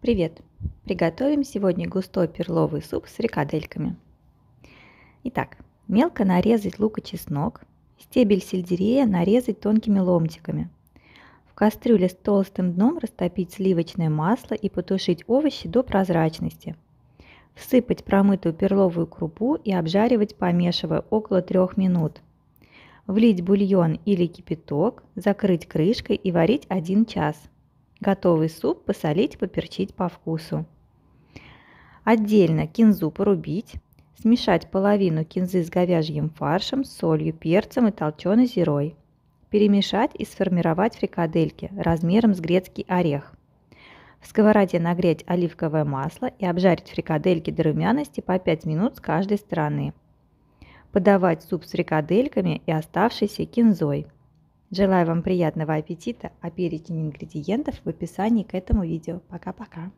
Привет! Приготовим сегодня густой перловый суп с фрикадельками. Итак, мелко нарезать лук и чеснок, стебель сельдерея нарезать тонкими ломтиками. В кастрюле с толстым дном растопить сливочное масло и потушить овощи до прозрачности. Всыпать промытую перловую крупу и обжаривать, помешивая около 3 минут. Влить бульон или кипяток, закрыть крышкой и варить 1 час – Готовый суп посолить, поперчить по вкусу. Отдельно кинзу порубить, смешать половину кинзы с говяжьим фаршем, солью, перцем и толченой зирой. Перемешать и сформировать фрикадельки размером с грецкий орех. В сковороде нагреть оливковое масло и обжарить фрикадельки до румяности по 5 минут с каждой стороны. Подавать суп с фрикадельками и оставшейся кинзой. Желаю вам приятного аппетита, а перечень ингредиентов в описании к этому видео. Пока-пока.